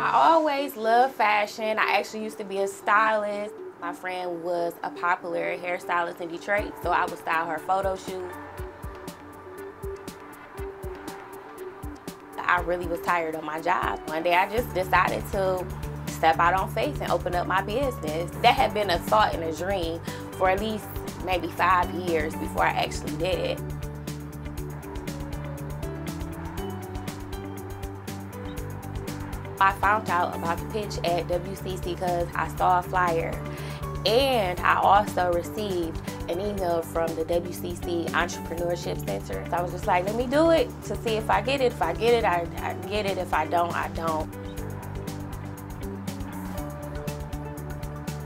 I always loved fashion. I actually used to be a stylist. My friend was a popular hairstylist in Detroit, so I would style her photo shoot. I really was tired of my job. One day I just decided to step out on faith and open up my business. That had been a thought and a dream for at least maybe five years before I actually did it. I found out about the pitch at WCC because I saw a flyer and I also received an email from the WCC Entrepreneurship Center. So I was just like, let me do it to see if I get it. If I get it, I, I get it. If I don't, I don't.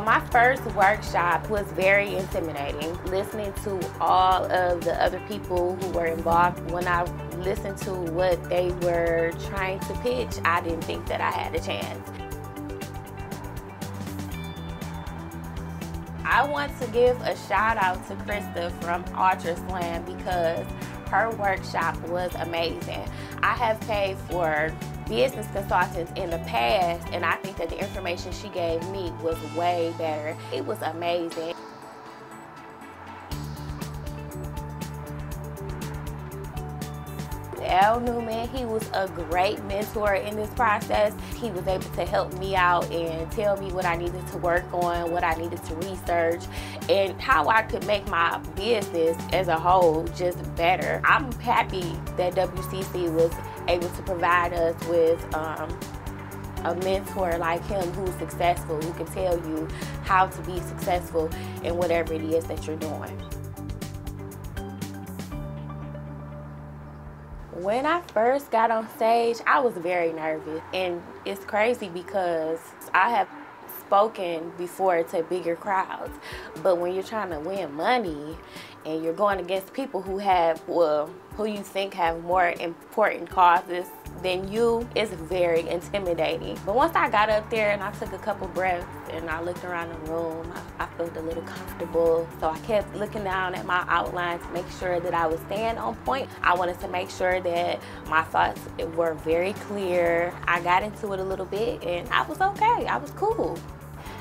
My first workshop was very intimidating. Listening to all of the other people who were involved, when I listened to what they were trying to pitch, I didn't think that I had a chance. I want to give a shout out to Krista from Ultra Slam because her workshop was amazing. I have paid for business consultants in the past and I think that the information she gave me was way better. It was amazing. Al Newman. He was a great mentor in this process. He was able to help me out and tell me what I needed to work on, what I needed to research, and how I could make my business as a whole just better. I'm happy that WCC was able to provide us with um, a mentor like him who's successful, who can tell you how to be successful in whatever it is that you're doing. When I first got on stage, I was very nervous. And it's crazy because I have spoken before to bigger crowds. But when you're trying to win money and you're going against people who have, well, who you think have more important causes than you, it's very intimidating. But once I got up there and I took a couple breaths and I looked around the room, I, I felt a little comfortable. So I kept looking down at my outline to make sure that I was staying on point. I wanted to make sure that my thoughts were very clear. I got into it a little bit and I was okay. I was cool.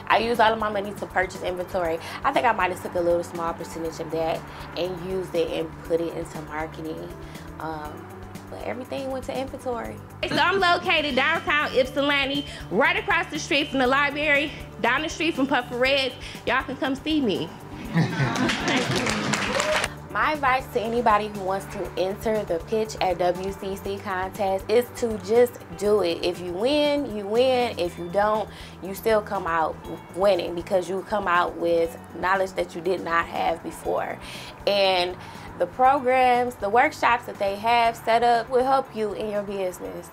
I used all of my money to purchase inventory. I think I might have took a little small percentage of that and used it and put it into marketing. Um, but everything went to inventory. So I'm located downtown Ypsilanti, right across the street from the library, down the street from Puffer Reds. Y'all can come see me. My advice to anybody who wants to enter the pitch at WCC contest is to just do it. If you win, you win. If you don't, you still come out winning because you come out with knowledge that you did not have before. And the programs, the workshops that they have set up will help you in your business.